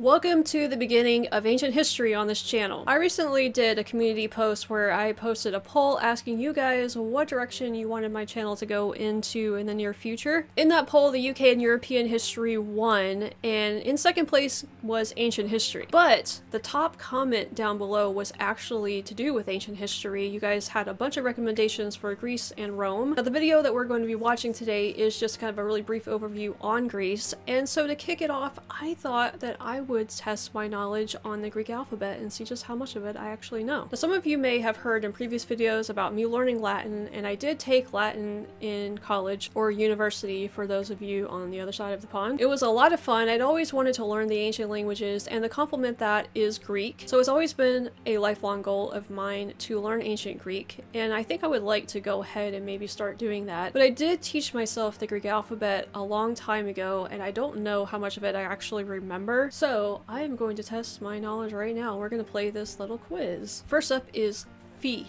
Welcome to the beginning of ancient history on this channel. I recently did a community post where I posted a poll asking you guys what direction you wanted my channel to go into in the near future. In that poll, the UK and European history won, and in second place was ancient history. But the top comment down below was actually to do with ancient history. You guys had a bunch of recommendations for Greece and Rome. Now the video that we're going to be watching today is just kind of a really brief overview on Greece, and so to kick it off, I thought that I would test my knowledge on the Greek alphabet and see just how much of it I actually know. Now, some of you may have heard in previous videos about me learning Latin, and I did take Latin in college or university for those of you on the other side of the pond. It was a lot of fun. I'd always wanted to learn the ancient languages, and the complement that is Greek. So it's always been a lifelong goal of mine to learn ancient Greek, and I think I would like to go ahead and maybe start doing that. But I did teach myself the Greek alphabet a long time ago, and I don't know how much of it I actually remember. So so I am going to test my knowledge right now. We're going to play this little quiz. First up is Phi.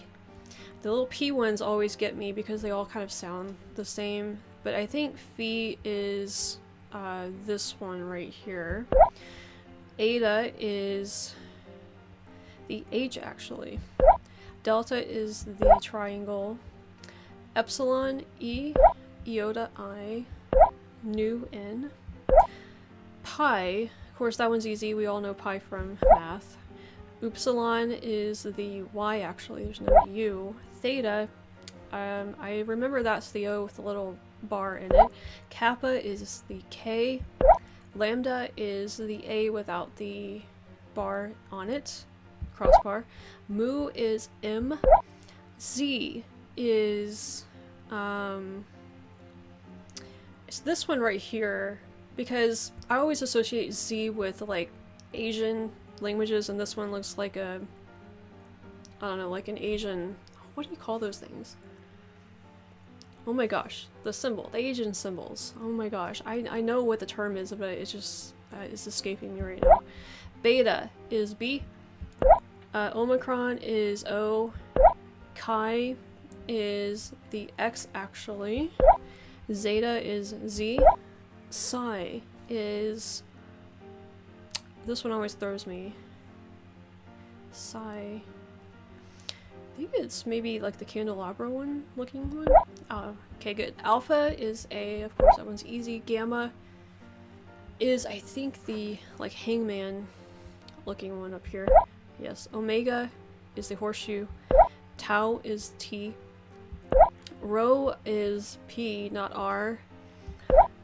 The little P ones always get me because they all kind of sound the same, but I think Phi is uh, this one right here. Eta is the H actually. Delta is the triangle. Epsilon E, iota I, nu N. Pi course, that one's easy. We all know pi from math. Upsilon is the y, actually. There's no u. Theta, um, I remember that's the O with a little bar in it. Kappa is the K. Lambda is the A without the bar on it. Crossbar. Mu is M. Z is, um, it's this one right here because I always associate Z with like Asian languages and this one looks like a I don't know, like an Asian what do you call those things? Oh my gosh, the symbol, the Asian symbols. Oh my gosh, I, I know what the term is, but it's just uh, it's escaping me right now. Beta is B. Uh, Omicron is O. Chi is the X actually. Zeta is Z. Psi is... This one always throws me. Psi... I think it's maybe like the candelabra one looking one. Oh, okay, good. Alpha is A, of course that one's easy. Gamma is, I think, the like hangman looking one up here. Yes, Omega is the horseshoe. Tau is T. Rho is P, not R.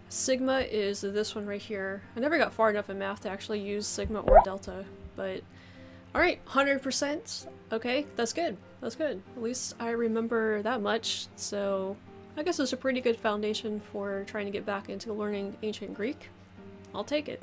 Sigma is this one right here. I never got far enough in math to actually use sigma or delta, but alright, 100%. Okay, that's good. That's good. At least I remember that much, so I guess it's a pretty good foundation for trying to get back into learning ancient Greek. I'll take it.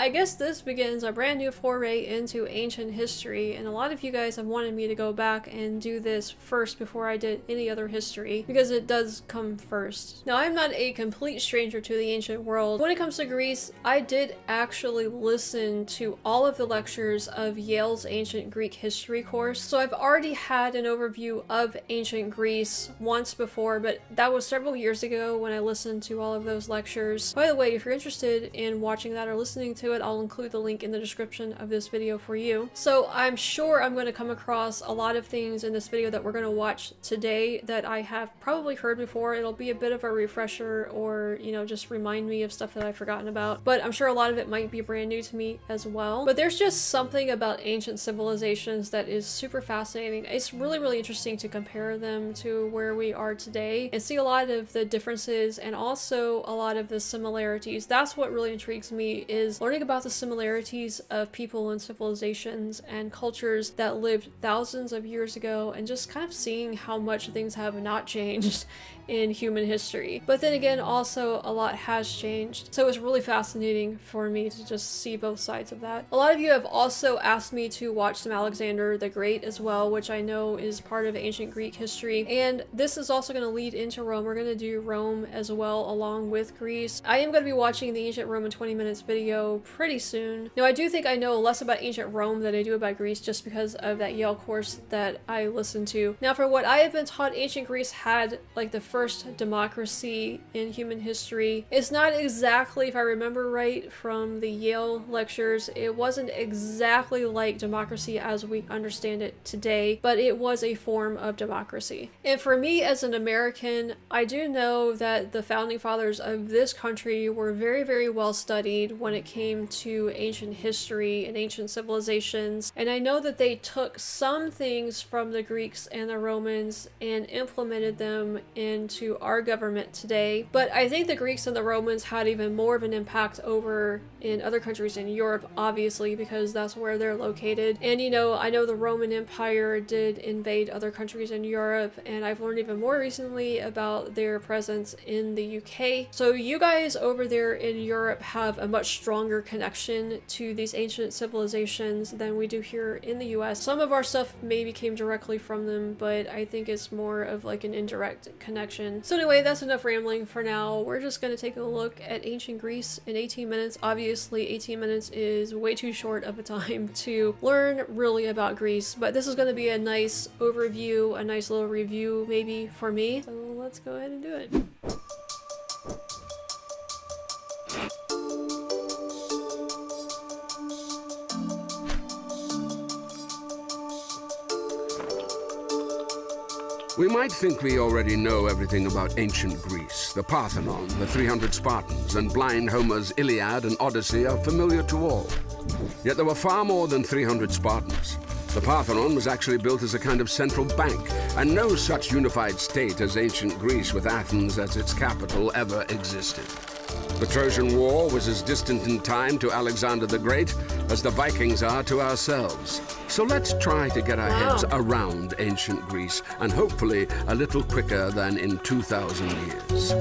I guess this begins a brand new foray into ancient history and a lot of you guys have wanted me to go back and do this first before I did any other history because it does come first. Now I'm not a complete stranger to the ancient world. When it comes to Greece, I did actually listen to all of the lectures of Yale's ancient Greek history course. So I've already had an overview of ancient Greece once before, but that was several years ago when I listened to all of those lectures. By the way, if you're interested in watching that or listening to it, I'll include the link in the description of this video for you. So I'm sure I'm going to come across a lot of things in this video that we're going to watch today that I have probably heard before. It'll be a bit of a refresher or, you know, just remind me of stuff that I've forgotten about. But I'm sure a lot of it might be brand new to me as well. But there's just something about ancient civilizations that is super fascinating. It's really, really interesting to compare them to where we are today and see a lot of the differences and also a lot of the similarities. That's what really intrigues me is is about the similarities of people and civilizations and cultures that lived thousands of years ago and just kind of seeing how much things have not changed in human history. But then again, also a lot has changed. So it's really fascinating for me to just see both sides of that. A lot of you have also asked me to watch some Alexander the Great as well, which I know is part of ancient Greek history. And this is also going to lead into Rome. We're going to do Rome as well along with Greece. I am going to be watching the ancient Roman 20 minutes video pretty soon. Now, I do think I know less about ancient Rome than I do about Greece just because of that Yale course that I listened to. Now, for what I have been taught, ancient Greece had like the first democracy in human history. It's not exactly, if I remember right from the Yale lectures, it wasn't exactly like democracy as we understand it today, but it was a form of democracy. And for me as an American, I do know that the founding fathers of this country were very, very well studied when it came to ancient history and ancient civilizations. And I know that they took some things from the Greeks and the Romans and implemented them into our government today. But I think the Greeks and the Romans had even more of an impact over in other countries in Europe, obviously, because that's where they're located. And you know, I know the Roman Empire did invade other countries in Europe, and I've learned even more recently about their presence in the UK. So you guys over there in Europe have a much stronger connection to these ancient civilizations than we do here in the US. Some of our stuff maybe came directly from them, but I think it's more of like an indirect connection. So anyway, that's enough rambling for now. We're just going to take a look at ancient Greece in 18 minutes. Obviously, 18 minutes is way too short of a time to learn really about Greece, but this is going to be a nice overview, a nice little review maybe for me. So let's go ahead and do it. We might think we already know everything about ancient Greece. The Parthenon, the 300 Spartans, and blind Homer's Iliad and Odyssey are familiar to all. Yet there were far more than 300 Spartans. The Parthenon was actually built as a kind of central bank, and no such unified state as ancient Greece with Athens as its capital ever existed. The Trojan War was as distant in time to Alexander the Great as the Vikings are to ourselves. So let's try to get our wow. heads around ancient Greece, and hopefully a little quicker than in 2,000 years.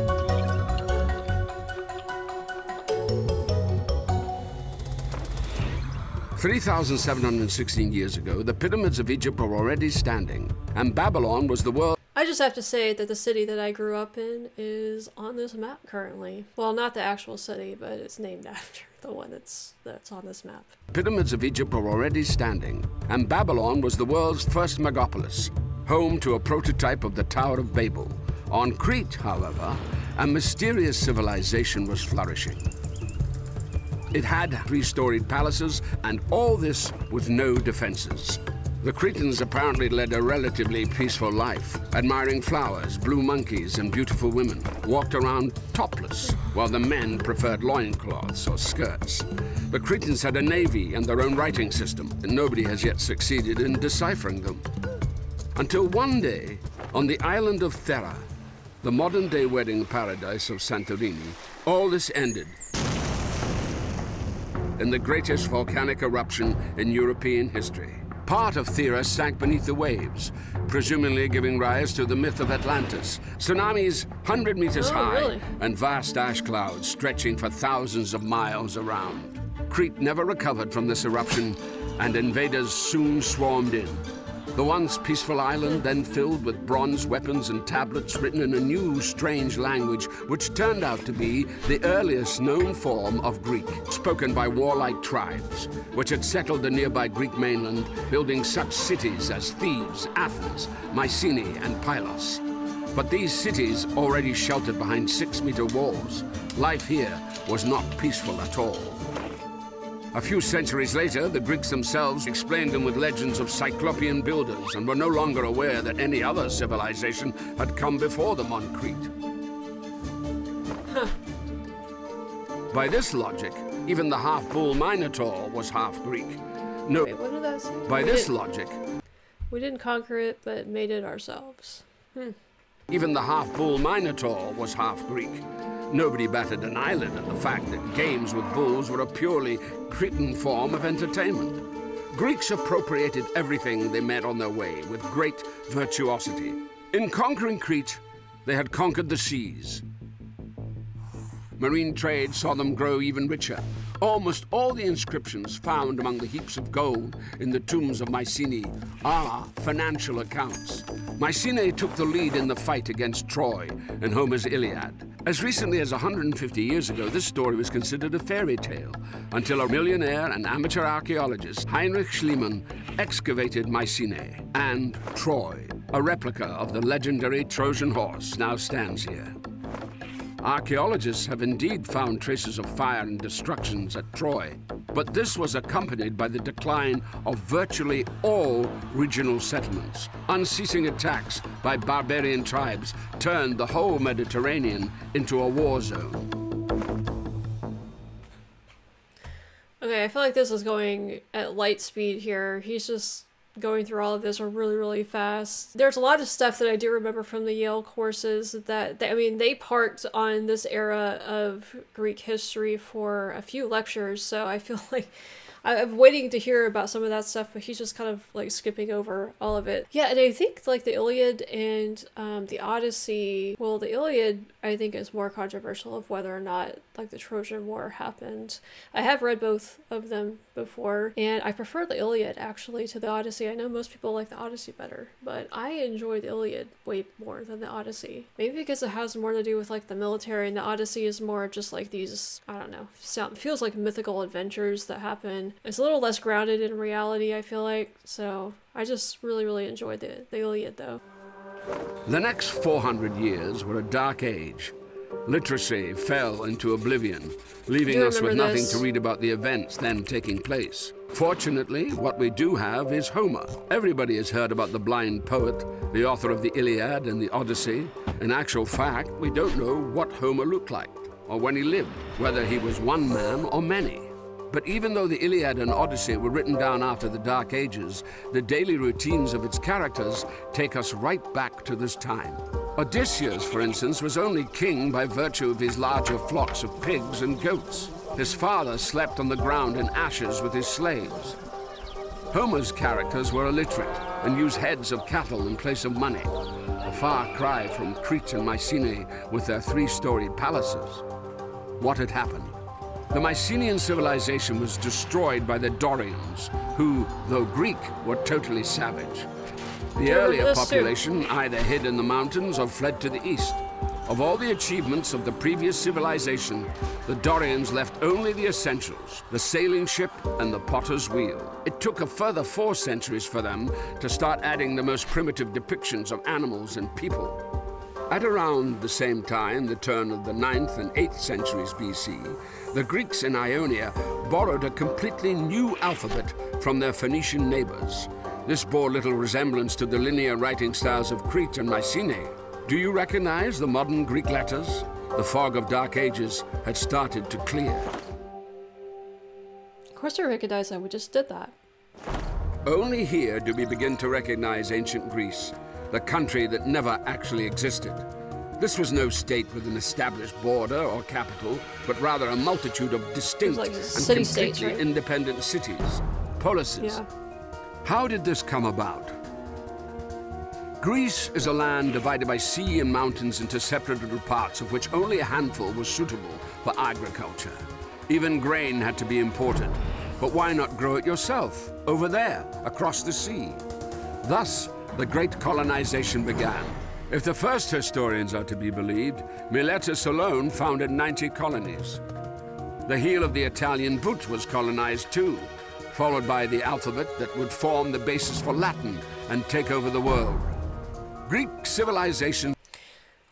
3,716 years ago, the pyramids of Egypt were already standing, and Babylon was the world. I just have to say that the city that I grew up in is on this map currently. Well, not the actual city, but it's named after the one that's that's on this map. Pyramids of Egypt were already standing, and Babylon was the world's first megapolis, home to a prototype of the Tower of Babel. On Crete, however, a mysterious civilization was flourishing. It had three-storied palaces, and all this with no defenses. The Cretans apparently led a relatively peaceful life, admiring flowers, blue monkeys, and beautiful women, walked around topless, while the men preferred loincloths or skirts. The Cretans had a navy and their own writing system, and nobody has yet succeeded in deciphering them. Until one day, on the island of Thera, the modern-day wedding paradise of Santorini, all this ended in the greatest volcanic eruption in European history. Part of Thera sank beneath the waves, presumably giving rise to the myth of Atlantis. Tsunamis 100 meters oh, high really? and vast ash clouds stretching for thousands of miles around. Crete never recovered from this eruption, and invaders soon swarmed in. The once peaceful island then filled with bronze weapons and tablets written in a new, strange language, which turned out to be the earliest known form of Greek, spoken by warlike tribes, which had settled the nearby Greek mainland, building such cities as Thebes, Athens, Mycenae, and Pylos. But these cities already sheltered behind six-meter walls. Life here was not peaceful at all. A few centuries later, the Greeks themselves explained them with legends of Cyclopean builders and were no longer aware that any other civilization had come before them on Crete. Huh. By this logic, even the half-bull Minotaur was half Greek. No, Wait, what did that say? by we this logic... We didn't conquer it, but made it ourselves. Hmm. Even the half-bull Minotaur was half Greek. Nobody batted an eyelid at the fact that games with bulls were a purely Cretan form of entertainment. Greeks appropriated everything they met on their way with great virtuosity. In conquering Crete, they had conquered the seas. Marine trade saw them grow even richer. Almost all the inscriptions found among the heaps of gold in the tombs of Mycenae are financial accounts. Mycenae took the lead in the fight against Troy in Homer's Iliad, As recently as 150 years ago, this story was considered a fairy tale until a millionaire and amateur archaeologist, Heinrich Schliemann, excavated Mycenae and Troy, a replica of the legendary Trojan horse, now stands here. Archaeologists have indeed found traces of fire and destructions at Troy, but this was accompanied by the decline of virtually all regional settlements. Unceasing attacks by barbarian tribes turned the whole Mediterranean into a war zone. Okay, I feel like this is going at light speed here. He's just going through all of this are really really fast. There's a lot of stuff that i do remember from the yale courses that, that i mean they parked on this era of greek history for a few lectures so i feel like I'm waiting to hear about some of that stuff, but he's just kind of like skipping over all of it. Yeah, and I think like the Iliad and um, the Odyssey. Well, the Iliad I think is more controversial of whether or not like the Trojan War happened. I have read both of them before, and I prefer the Iliad actually to the Odyssey. I know most people like the Odyssey better, but I enjoy the Iliad way more than the Odyssey. Maybe because it has more to do with like the military, and the Odyssey is more just like these I don't know, sound feels like mythical adventures that happen. It's a little less grounded in reality. I feel like so. I just really really enjoyed the the Iliad though. The next 400 years were a dark age. Literacy fell into oblivion, leaving us with nothing this. to read about the events then taking place. Fortunately, what we do have is Homer. Everybody has heard about the blind poet, the author of the Iliad and the Odyssey. In actual fact, we don't know what Homer looked like, or when he lived, whether he was one man or many. But even though the Iliad and Odyssey were written down after the Dark Ages, the daily routines of its characters take us right back to this time. Odysseus, for instance, was only king by virtue of his larger flocks of pigs and goats. His father slept on the ground in ashes with his slaves. Homer's characters were illiterate and used heads of cattle in place of money, a far cry from Crete and Mycenae with their three-storied palaces. What had happened? The Mycenaean civilization was destroyed by the Dorians, who, though Greek, were totally savage. The earlier population either hid in the mountains or fled to the east. Of all the achievements of the previous civilization, the Dorians left only the essentials, the sailing ship and the potter's wheel. It took a further four centuries for them to start adding the most primitive depictions of animals and people. At around the same time, the turn of the 9th and 8th centuries BC, the Greeks in Ionia borrowed a completely new alphabet from their Phoenician neighbors. This bore little resemblance to the linear writing styles of Crete and Mycenae. Do you recognize the modern Greek letters? The fog of dark ages had started to clear. Of course I recognize that, we just did that. Only here do we begin to recognize ancient Greece the country that never actually existed. This was no state with an established border or capital, but rather a multitude of distinct like and completely states, right? independent cities, polises. Yeah. How did this come about? Greece is a land divided by sea and mountains into separate little parts, of which only a handful was suitable for agriculture. Even grain had to be imported. But why not grow it yourself, over there, across the sea? Thus, the great colonization began. If the first historians are to be believed, Miletus alone founded 90 colonies. The heel of the Italian boot was colonized too, followed by the alphabet that would form the basis for Latin and take over the world. Greek civilization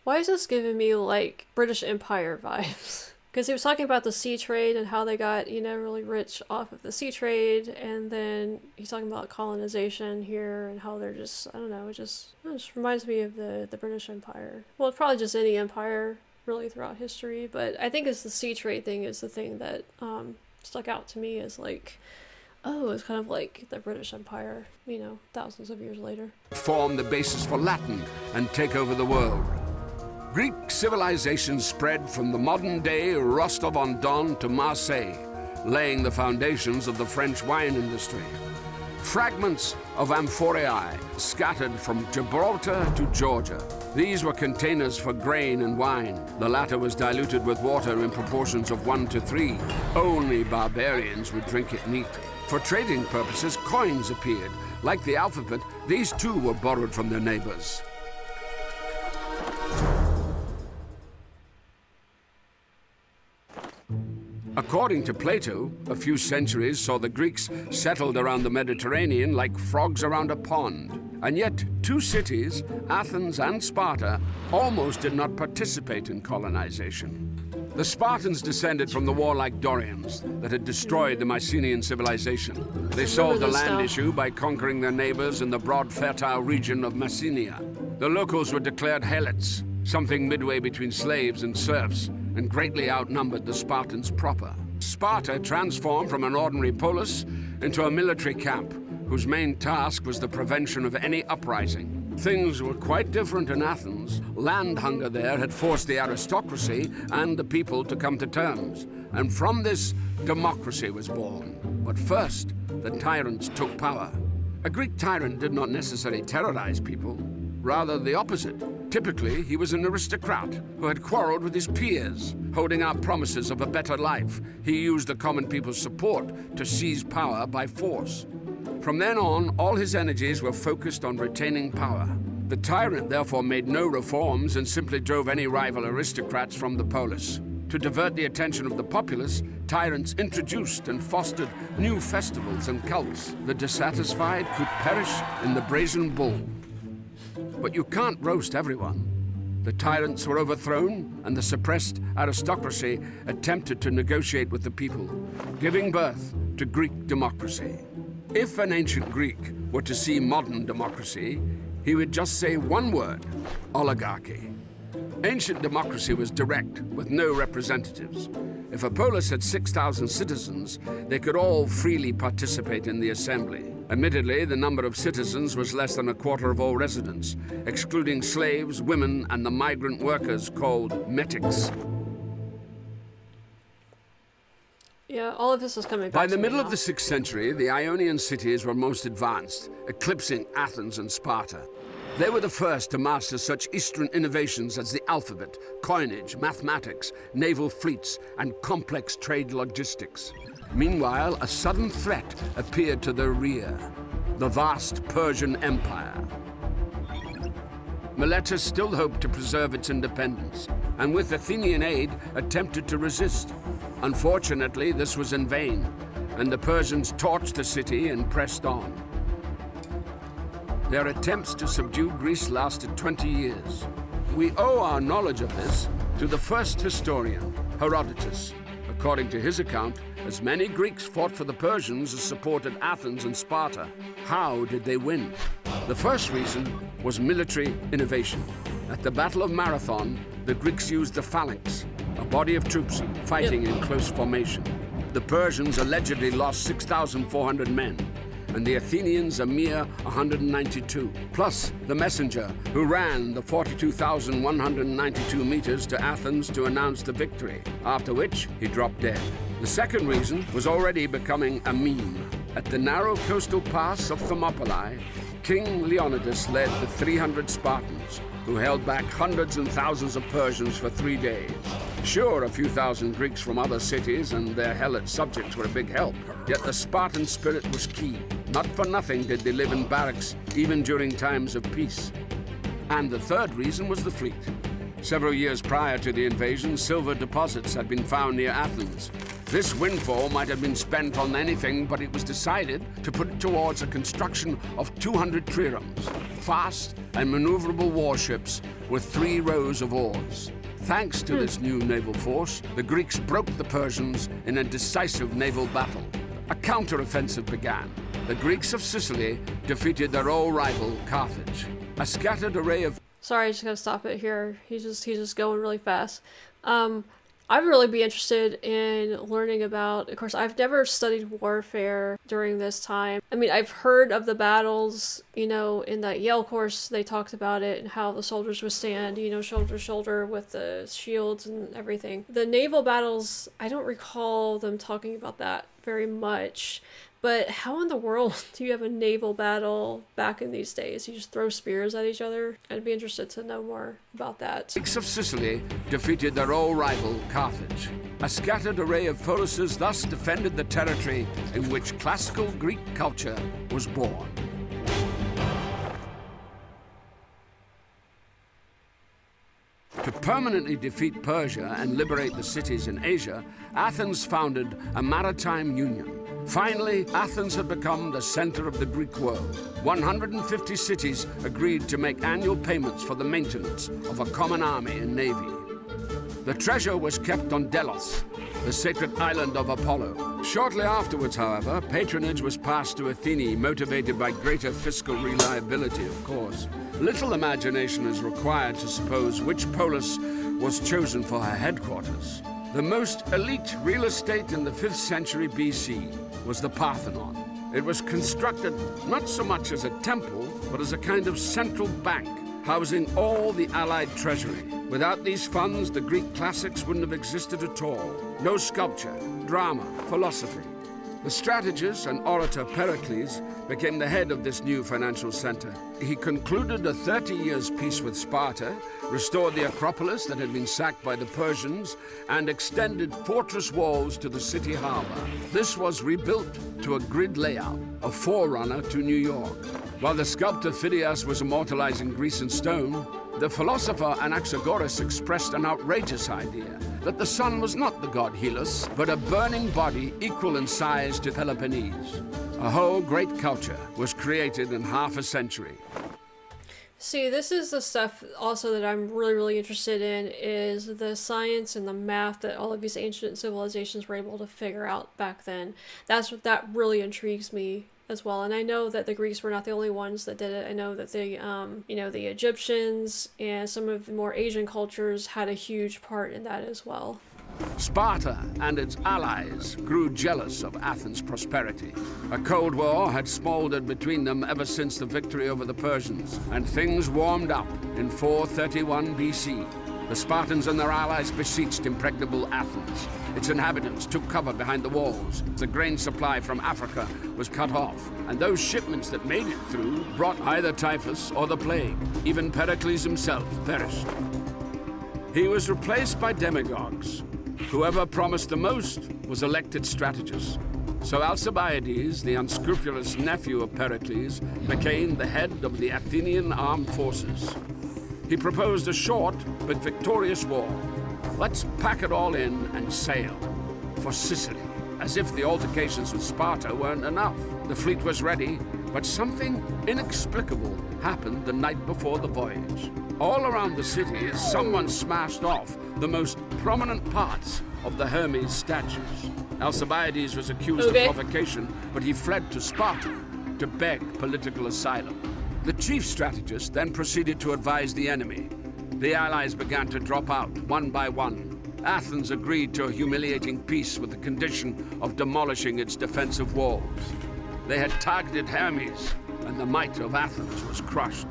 Why is this giving me like British Empire vibes? Because he was talking about the sea trade and how they got, you know, really rich off of the sea trade, and then he's talking about colonization here and how they're just, I don't know, it just, it just reminds me of the, the British Empire. Well, probably just any empire really throughout history, but I think it's the sea trade thing is the thing that um, stuck out to me as like, oh, it's kind of like the British Empire, you know, thousands of years later. form the basis for Latin and take over the world. Greek civilization spread from the modern day Rostov-on-Don to Marseille, laying the foundations of the French wine industry. Fragments of amphorae scattered from Gibraltar to Georgia. These were containers for grain and wine. The latter was diluted with water in proportions of one to three. Only barbarians would drink it neat. For trading purposes, coins appeared. Like the alphabet, these too were borrowed from their neighbors. According to Plato, a few centuries saw the Greeks settled around the Mediterranean like frogs around a pond. And yet, two cities, Athens and Sparta, almost did not participate in colonization. The Spartans descended from the warlike Dorians that had destroyed the Mycenaean civilization. They solved the land issue by conquering their neighbors in the broad, fertile region of Messenia. The locals were declared helots, something midway between slaves and serfs, and greatly outnumbered the Spartans proper. Sparta transformed from an ordinary polis into a military camp, whose main task was the prevention of any uprising. Things were quite different in Athens. Land hunger there had forced the aristocracy and the people to come to terms. And from this, democracy was born. But first, the tyrants took power. A Greek tyrant did not necessarily terrorize people, rather the opposite. Typically, he was an aristocrat who had quarreled with his peers, holding out promises of a better life. He used the common people's support to seize power by force. From then on, all his energies were focused on retaining power. The tyrant therefore made no reforms and simply drove any rival aristocrats from the polis. To divert the attention of the populace, tyrants introduced and fostered new festivals and cults. The dissatisfied could perish in the brazen bull. But you can't roast everyone. The tyrants were overthrown, and the suppressed aristocracy attempted to negotiate with the people, giving birth to Greek democracy. If an ancient Greek were to see modern democracy, he would just say one word, oligarchy. Ancient democracy was direct, with no representatives. If a polis had 6,000 citizens, they could all freely participate in the assembly. Admittedly, the number of citizens was less than a quarter of all residents, excluding slaves, women, and the migrant workers called metics. Yeah, all of this is coming By the middle of the 6th century, the Ionian cities were most advanced, eclipsing Athens and Sparta. They were the first to master such Eastern innovations as the alphabet, coinage, mathematics, naval fleets, and complex trade logistics. Meanwhile, a sudden threat appeared to their rear, the vast Persian Empire. Miletus still hoped to preserve its independence, and with Athenian aid attempted to resist. Unfortunately, this was in vain, and the Persians torched the city and pressed on. Their attempts to subdue Greece lasted 20 years. We owe our knowledge of this to the first historian, Herodotus. According to his account, as many Greeks fought for the Persians as supported Athens and Sparta. How did they win? The first reason was military innovation. At the Battle of Marathon, the Greeks used the phalanx, a body of troops fighting in close formation. The Persians allegedly lost 6,400 men, and the Athenians a mere 192, plus the messenger who ran the 42,192 meters to Athens to announce the victory, after which he dropped dead. The second reason was already becoming a meme. At the narrow coastal pass of Thermopylae, King Leonidas led the 300 Spartans, who held back hundreds and thousands of Persians for three days. Sure, a few thousand Greeks from other cities and their helot subjects were a big help, yet the Spartan spirit was key. Not for nothing did they live in barracks, even during times of peace. And the third reason was the fleet. Several years prior to the invasion, silver deposits had been found near Athens. This windfall might have been spent on anything, but it was decided to put it towards the construction of 200 triremes, fast and maneuverable warships with three rows of oars. Thanks to this new naval force, the Greeks broke the Persians in a decisive naval battle. A counteroffensive began. The Greeks of Sicily defeated their old rival, Carthage. A scattered array of Sorry, I just gotta stop it here. He's just he's just going really fast. Um, I'd really be interested in learning about. Of course, I've never studied warfare during this time. I mean, I've heard of the battles. You know, in that Yale course, they talked about it and how the soldiers would stand. You know, shoulder to shoulder with the shields and everything. The naval battles, I don't recall them talking about that very much. But how in the world do you have a naval battle back in these days? You just throw spears at each other? I'd be interested to know more about that. Greeks of Sicily defeated their old rival, Carthage. A scattered array of polises thus defended the territory in which classical Greek culture was born. To permanently defeat Persia and liberate the cities in Asia, Athens founded a maritime union. Finally, Athens had become the center of the Greek world. 150 cities agreed to make annual payments for the maintenance of a common army and navy. The treasure was kept on Delos, the sacred island of Apollo. Shortly afterwards, however, patronage was passed to Athene, motivated by greater fiscal reliability, of course. Little imagination is required to suppose which polis was chosen for her headquarters. The most elite real estate in the 5th century BC was the Parthenon. It was constructed not so much as a temple, but as a kind of central bank, housing all the Allied treasury. Without these funds, the Greek classics wouldn't have existed at all. No sculpture, drama, philosophy. The strategist and orator Pericles became the head of this new financial center. He concluded a 30 years peace with Sparta, restored the Acropolis that had been sacked by the Persians, and extended fortress walls to the city harbor. This was rebuilt to a grid layout, a forerunner to New York. While the sculptor Phidias was immortalizing Greece in stone, the philosopher Anaxagoras expressed an outrageous idea that the sun was not the god Helios, but a burning body equal in size to Peloponnese. A whole great culture was created in half a century. See, this is the stuff also that I'm really, really interested in is the science and the math that all of these ancient civilizations were able to figure out back then. That's what that really intrigues me as well. And I know that the Greeks were not the only ones that did it. I know that the, um, you know, the Egyptians and some of the more Asian cultures had a huge part in that as well. Sparta and its allies grew jealous of Athens' prosperity. A Cold War had smoldered between them ever since the victory over the Persians, and things warmed up in 431 BC. The Spartans and their allies besieged impregnable Athens. Its inhabitants took cover behind the walls. The grain supply from Africa was cut off, and those shipments that made it through brought either typhus or the plague. Even Pericles himself perished. He was replaced by demagogues. Whoever promised the most was elected strategist. So Alcibiades, the unscrupulous nephew of Pericles, became the head of the Athenian armed forces. He proposed a short but victorious war. Let's pack it all in and sail for Sicily, as if the altercations with Sparta weren't enough. The fleet was ready, but something inexplicable happened the night before the voyage. All around the city, someone smashed off the most prominent parts of the Hermes statues. Alcibiades was accused okay. of provocation, but he fled to Sparta to beg political asylum. The chief strategist then proceeded to advise the enemy. The allies began to drop out, one by one. Athens agreed to a humiliating peace with the condition of demolishing its defensive walls. They had targeted Hermes, and the might of Athens was crushed.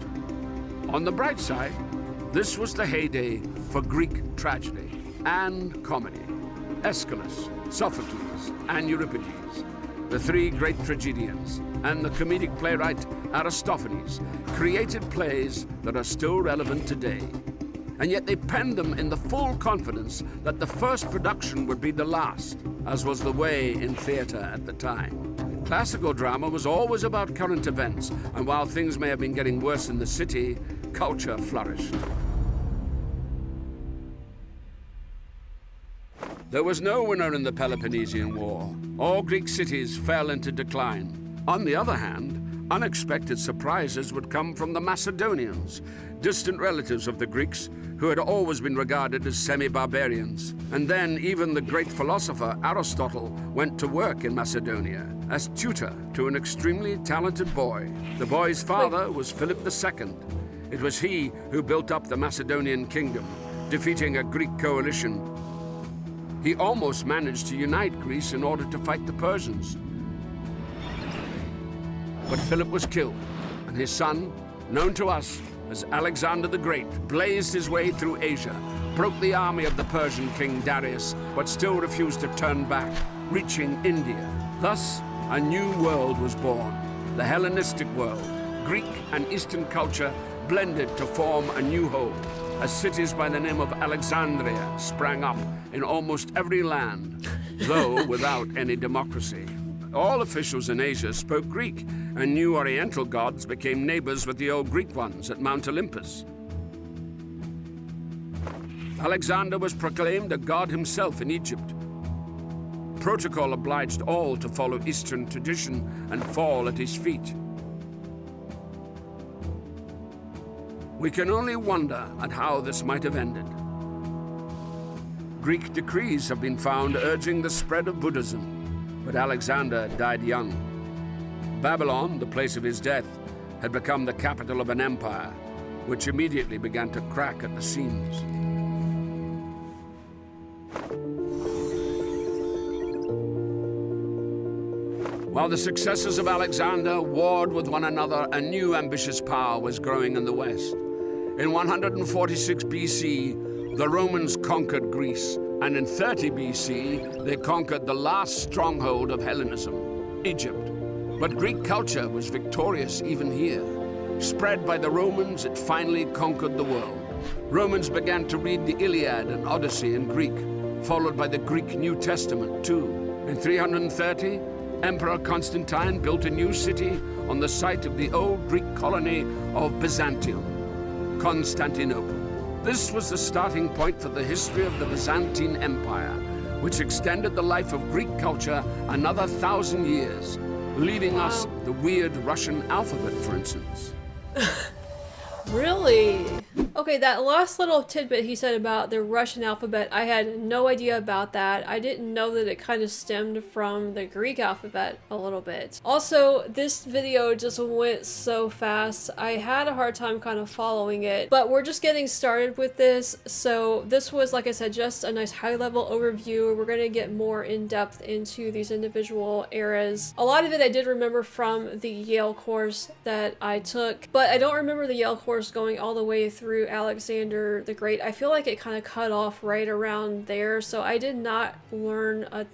On the bright side, this was the heyday for Greek tragedy and comedy. Aeschylus, Sophocles, and Euripides, the three great tragedians, and the comedic playwright Aristophanes created plays that are still relevant today. And yet they penned them in the full confidence that the first production would be the last, as was the way in theatre at the time. Classical drama was always about current events, and while things may have been getting worse in the city, culture flourished. There was no winner in the Peloponnesian War. All Greek cities fell into decline. On the other hand, unexpected surprises would come from the Macedonians, distant relatives of the Greeks who had always been regarded as semi-barbarians. And then even the great philosopher Aristotle went to work in Macedonia as tutor to an extremely talented boy. The boy's father was Philip II. It was he who built up the Macedonian kingdom, defeating a Greek coalition. He almost managed to unite Greece in order to fight the Persians. But Philip was killed, and his son, known to us as Alexander the Great, blazed his way through Asia, broke the army of the Persian king Darius, but still refused to turn back, reaching India. Thus, a new world was born, the Hellenistic world. Greek and Eastern culture blended to form a new whole, as cities by the name of Alexandria sprang up in almost every land, though without any democracy. All officials in Asia spoke Greek, and new Oriental gods became neighbors with the old Greek ones at Mount Olympus. Alexander was proclaimed a god himself in Egypt. Protocol obliged all to follow Eastern tradition and fall at his feet. We can only wonder at how this might have ended. Greek decrees have been found urging the spread of Buddhism, but Alexander died young. Babylon, the place of his death, had become the capital of an empire, which immediately began to crack at the seams. While the successors of Alexander warred with one another, a new ambitious power was growing in the west. In 146 BC, the Romans conquered Greece, and in 30 BC, they conquered the last stronghold of Hellenism, Egypt. But Greek culture was victorious even here. Spread by the Romans, it finally conquered the world. Romans began to read the Iliad and Odyssey in Greek, followed by the Greek New Testament too. In 330, Emperor Constantine built a new city on the site of the old Greek colony of Byzantium. Constantinople. This was the starting point for the history of the Byzantine Empire, which extended the life of Greek culture another thousand years, leaving us the weird Russian alphabet, for instance. really? Okay, that last little tidbit he said about the Russian alphabet, I had no idea about that. I didn't know that it kind of stemmed from the Greek alphabet a little bit. Also, this video just went so fast. I had a hard time kind of following it, but we're just getting started with this. So this was, like I said, just a nice high level overview. We're going to get more in depth into these individual eras. A lot of it I did remember from the Yale course that I took, but I don't remember the Yale course going all the way through Alexander the Great, I feel like it kind of cut off right around there. So I did not learn a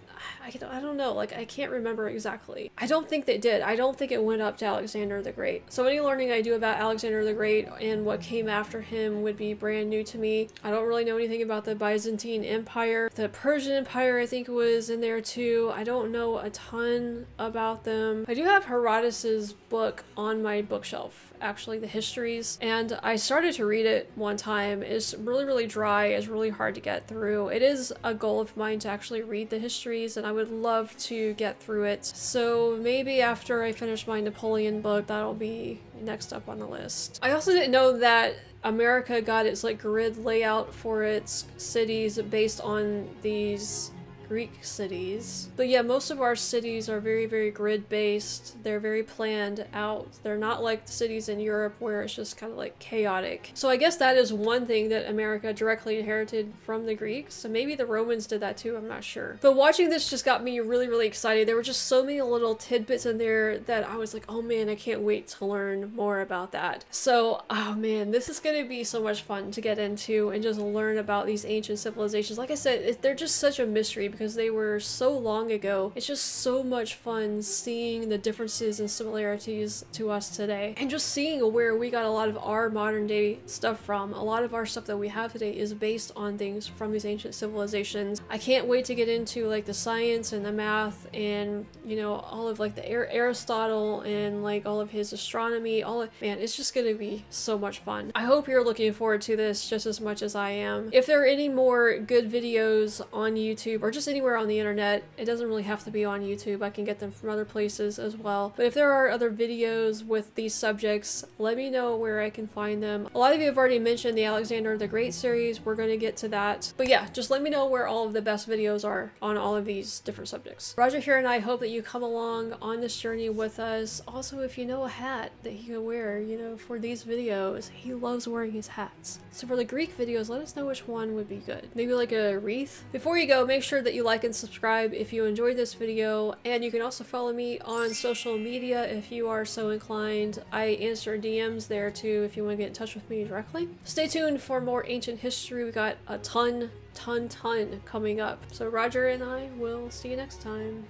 I, I don't know, like I can't remember exactly. I don't think they did. I don't think it went up to Alexander the Great. So any learning I do about Alexander the Great and what came after him would be brand new to me. I don't really know anything about the Byzantine Empire. The Persian Empire I think was in there too. I don't know a ton about them. I do have Herodotus's book on my bookshelf actually the histories and I started to read it one time. It's really really dry, it's really hard to get through. It is a goal of mine to actually read the histories and I would love to get through it. So maybe after I finish my Napoleon book that'll be next up on the list. I also didn't know that America got its like grid layout for its cities based on these Greek cities. But yeah, most of our cities are very, very grid based. They're very planned out. They're not like the cities in Europe where it's just kind of like chaotic. So I guess that is one thing that America directly inherited from the Greeks. So maybe the Romans did that too, I'm not sure. But watching this just got me really, really excited. There were just so many little tidbits in there that I was like, oh man, I can't wait to learn more about that. So, oh man, this is going to be so much fun to get into and just learn about these ancient civilizations. Like I said, they're just such a mystery because because they were so long ago. It's just so much fun seeing the differences and similarities to us today and just seeing where we got a lot of our modern day stuff from. A lot of our stuff that we have today is based on things from these ancient civilizations. I can't wait to get into like the science and the math and you know all of like the Aristotle and like all of his astronomy. All of man, it's just gonna be so much fun. I hope you're looking forward to this just as much as I am. If there are any more good videos on YouTube or just anywhere on the internet. It doesn't really have to be on YouTube. I can get them from other places as well. But if there are other videos with these subjects, let me know where I can find them. A lot of you have already mentioned the Alexander the Great series. We're going to get to that. But yeah, just let me know where all of the best videos are on all of these different subjects. Roger here and I hope that you come along on this journey with us. Also, if you know a hat that he can wear, you know, for these videos, he loves wearing his hats. So for the Greek videos, let us know which one would be good. Maybe like a wreath? Before you go, make sure that you like and subscribe if you enjoyed this video, and you can also follow me on social media if you are so inclined. I answer DMs there too if you want to get in touch with me directly. Stay tuned for more ancient history. We got a ton, ton, ton coming up. So Roger and I will see you next time.